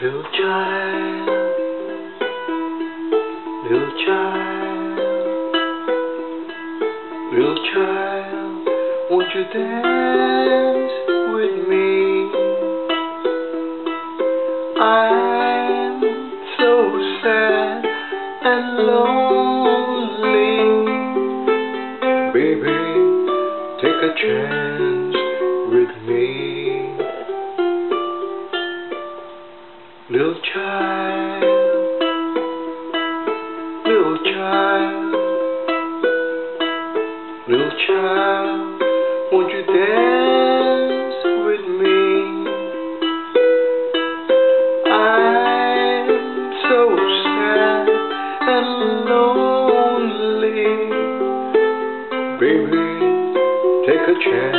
Little child, little child, little child, won't you dance with me? I'm so sad and lonely. Baby, take a chance. Child, little child, little child, won't you dance with me? I'm so sad and lonely. Baby, take a chance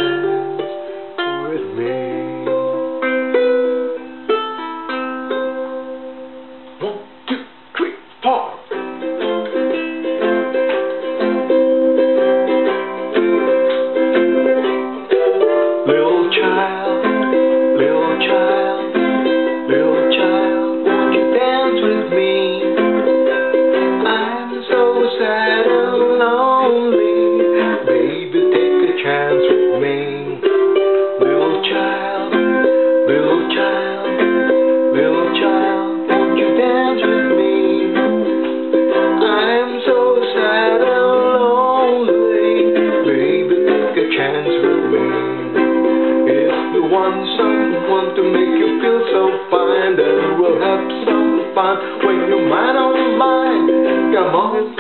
chance with me. Little child, little child, little child, won't you dance with me? I'm so sad and lonely. Baby, take a chance with me. If you want someone to make you feel so fine, then we'll have some fun when you're mine on mine. Come on,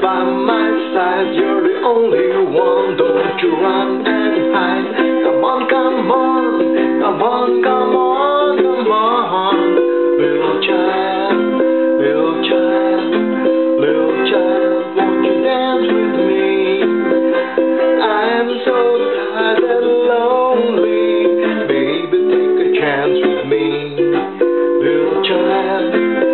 by my side, you're the only one. Don't you run and hide. Come on, come on, come on, come on, come on. Little child, little child, little child, won't you dance with me? I'm so tired and lonely. Baby, take a chance with me. Little child,